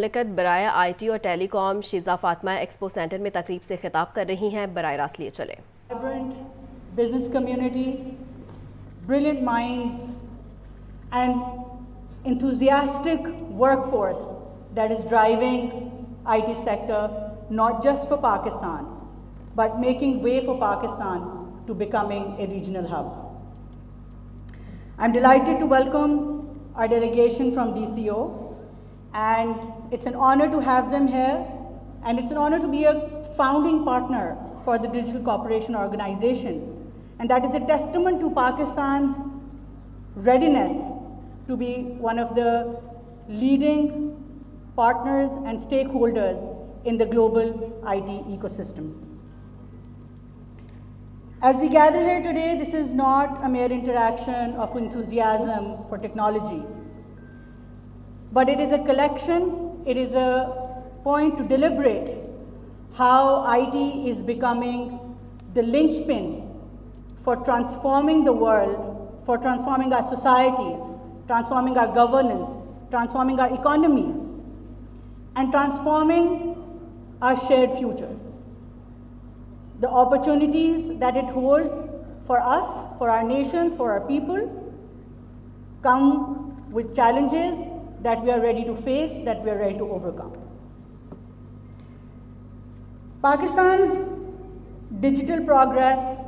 मलकत बरए I T और telecom Shaza Fatima expo centre में तकरीब से खिताब कर रही हैं बर रास्त लिए चले। Business community brilliant mind and enthusiastic work force that is driving I T sector not just for Pakistan but making way for Pakistan to becoming a regional hub I am delighted to welcome our delegation from D C O and it's an honor to have them here, and it's an honor to be a founding partner for the Digital Cooperation Organization. And that is a testament to Pakistan's readiness to be one of the leading partners and stakeholders in the global IT ecosystem. As we gather here today, this is not a mere interaction of enthusiasm for technology, but it is a collection it is a point to deliberate how IT is becoming the linchpin for transforming the world, for transforming our societies, transforming our governance, transforming our economies, and transforming our shared futures. The opportunities that it holds for us, for our nations, for our people, come with challenges that we are ready to face, that we are ready to overcome. Pakistan's digital progress